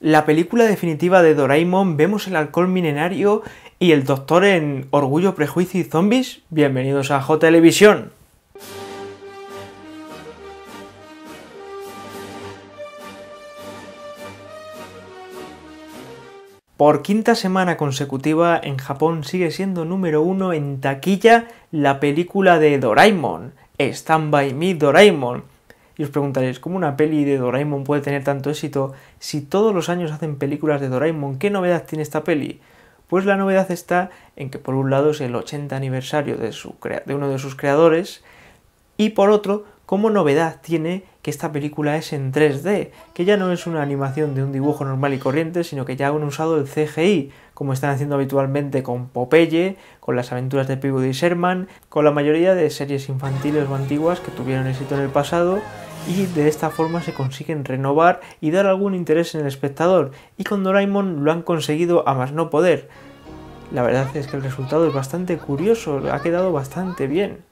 La película definitiva de Doraemon, vemos el alcohol milenario y el doctor en Orgullo, Prejuicio y Zombies. Bienvenidos a J Televisión. Por quinta semana consecutiva, en Japón sigue siendo número uno en taquilla la película de Doraemon, Stand By Me Doraemon. Y os preguntaréis, ¿cómo una peli de Doraemon puede tener tanto éxito si todos los años hacen películas de Doraemon? ¿Qué novedad tiene esta peli? Pues la novedad está en que por un lado es el 80 aniversario de, uno de sus creadores y por otro como novedad tiene que esta película es en 3D, que ya no es una animación de un dibujo normal y corriente, sino que ya han usado el CGI, como están haciendo habitualmente con Popeye, con las aventuras de Peabody Sherman, con la mayoría de series infantiles o antiguas que tuvieron éxito en el pasado, y de esta forma se consiguen renovar y dar algún interés en el espectador, y con Doraemon lo han conseguido a más no poder. La verdad es que el resultado es bastante curioso, ha quedado bastante bien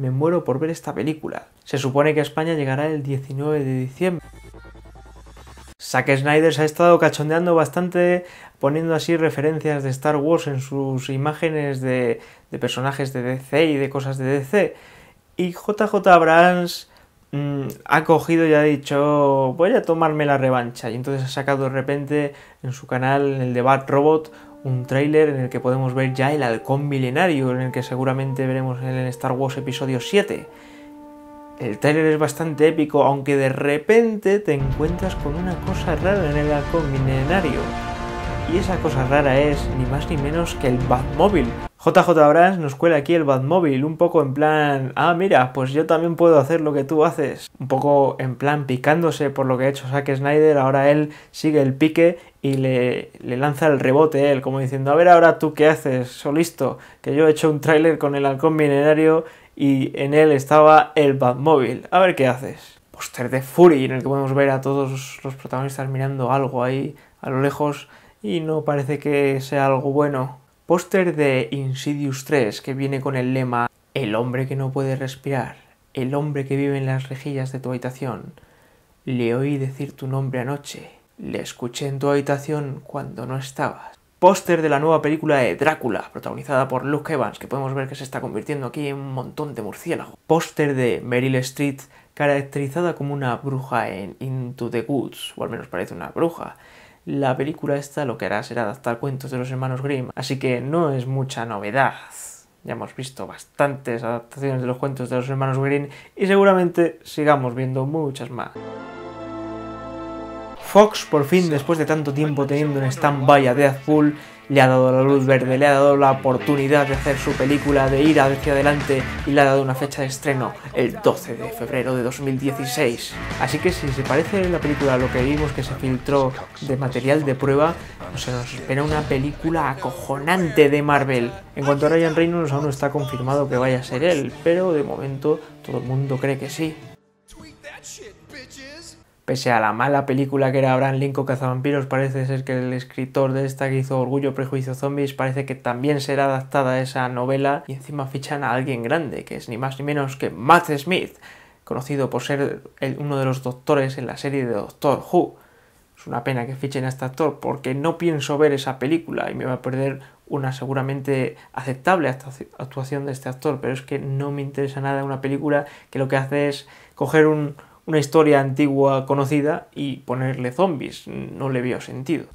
me muero por ver esta película. Se supone que a España llegará el 19 de diciembre. Zack Snyder se ha estado cachondeando bastante poniendo así referencias de Star Wars en sus imágenes de, personajes de DC y de cosas de DC. Y JJ Abrams mm, ha cogido y ha dicho voy a tomarme la revancha. Y entonces ha sacado de repente en su canal, en el de Bad Robot, un tráiler en el que podemos ver ya el halcón milenario, en el que seguramente veremos en el Star Wars episodio 7. El tráiler es bastante épico, aunque de repente te encuentras con una cosa rara en el halcón milenario. Y esa cosa rara es ni más ni menos que el Batmóvil. JJ Abrams nos cuela aquí el Batmóvil, un poco en plan, ah, mira, pues yo también puedo hacer lo que tú haces. Un poco en plan picándose por lo que ha hecho Zack Snyder, ahora él sigue el pique y le, le lanza el rebote él, como diciendo, a ver ahora tú qué haces, solisto, que yo he hecho un tráiler con el halcón milenario y en él estaba el Batmóvil, a ver qué haces. Póster de Fury en el que podemos ver a todos los protagonistas mirando algo ahí a lo lejos y no parece que sea algo bueno póster de Insidious 3 que viene con el lema El hombre que no puede respirar, el hombre que vive en las rejillas de tu habitación. Le oí decir tu nombre anoche, le escuché en tu habitación cuando no estabas. Póster de la nueva película de Drácula, protagonizada por Luke Evans, que podemos ver que se está convirtiendo aquí en un montón de murciélago. Póster de Meryl Street, caracterizada como una bruja en Into the Woods, o al menos parece una bruja la película esta lo que hará será adaptar cuentos de los hermanos Grimm, así que no es mucha novedad. Ya hemos visto bastantes adaptaciones de los cuentos de los hermanos Grimm y seguramente sigamos viendo muchas más. Fox, por fin, después de tanto tiempo teniendo en stand-by a Deadpool, le ha dado la luz verde, le ha dado la oportunidad de hacer su película, de ir hacia adelante y le ha dado una fecha de estreno, el 12 de febrero de 2016. Así que si se parece la película a lo que vimos que se filtró de material de prueba, se nos espera una película acojonante de Marvel. En cuanto a Ryan Reynolds aún no está confirmado que vaya a ser él, pero de momento todo el mundo cree que sí. Pese a la mala película que era Abraham Lincoln Cazavampiros, parece ser que el escritor de esta que hizo Orgullo, Prejuicio, Zombies, parece que también será adaptada a esa novela y encima fichan a alguien grande, que es ni más ni menos que Matt Smith, conocido por ser uno de los doctores en la serie de Doctor Who. Es una pena que fichen a este actor porque no pienso ver esa película y me va a perder una seguramente aceptable actuación de este actor, pero es que no me interesa nada una película que lo que hace es coger un, una historia antigua conocida y ponerle zombies. No le veo sentido.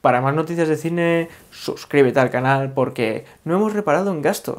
Para más noticias de cine, suscríbete al canal porque no hemos reparado en gastos.